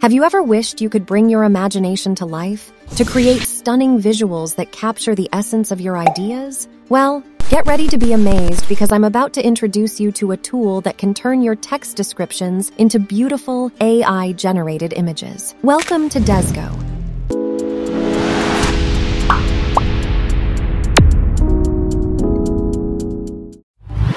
Have you ever wished you could bring your imagination to life? To create stunning visuals that capture the essence of your ideas? Well, get ready to be amazed because I'm about to introduce you to a tool that can turn your text descriptions into beautiful AI generated images. Welcome to Dezgo.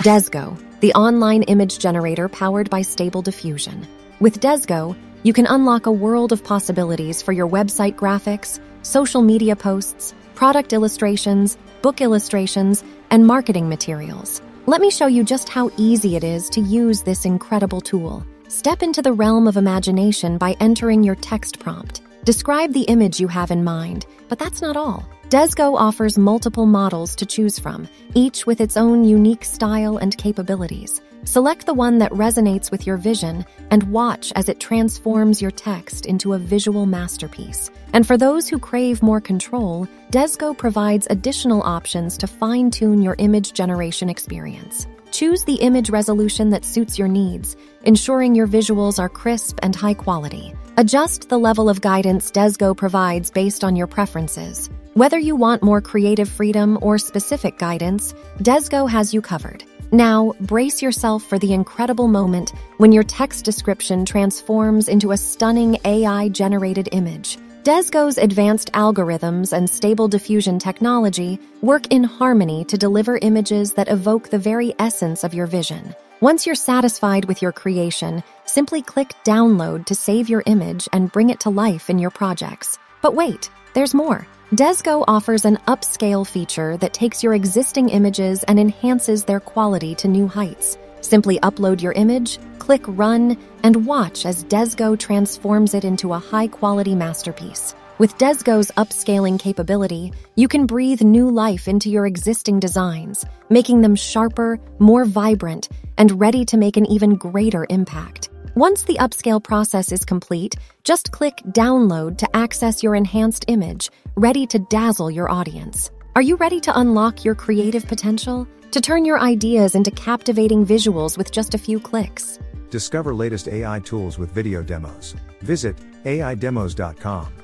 Dezgo, the online image generator powered by Stable Diffusion. With Dezgo, you can unlock a world of possibilities for your website graphics, social media posts, product illustrations, book illustrations, and marketing materials. Let me show you just how easy it is to use this incredible tool. Step into the realm of imagination by entering your text prompt. Describe the image you have in mind, but that's not all. Dezgo offers multiple models to choose from, each with its own unique style and capabilities. Select the one that resonates with your vision and watch as it transforms your text into a visual masterpiece. And for those who crave more control, Dezgo provides additional options to fine tune your image generation experience. Choose the image resolution that suits your needs, ensuring your visuals are crisp and high quality. Adjust the level of guidance Dezgo provides based on your preferences. Whether you want more creative freedom or specific guidance, Dezgo has you covered. Now, brace yourself for the incredible moment when your text description transforms into a stunning AI generated image. Dezgo's advanced algorithms and stable diffusion technology work in harmony to deliver images that evoke the very essence of your vision. Once you're satisfied with your creation, simply click Download to save your image and bring it to life in your projects. But wait, there's more. Dezgo offers an upscale feature that takes your existing images and enhances their quality to new heights. Simply upload your image, click Run, and watch as Dezgo transforms it into a high quality masterpiece. With Dezgo's upscaling capability, you can breathe new life into your existing designs, making them sharper, more vibrant, and ready to make an even greater impact. Once the upscale process is complete, just click Download to access your enhanced image, ready to dazzle your audience. Are you ready to unlock your creative potential? To turn your ideas into captivating visuals with just a few clicks? Discover latest AI tools with video demos. Visit AIdemos.com.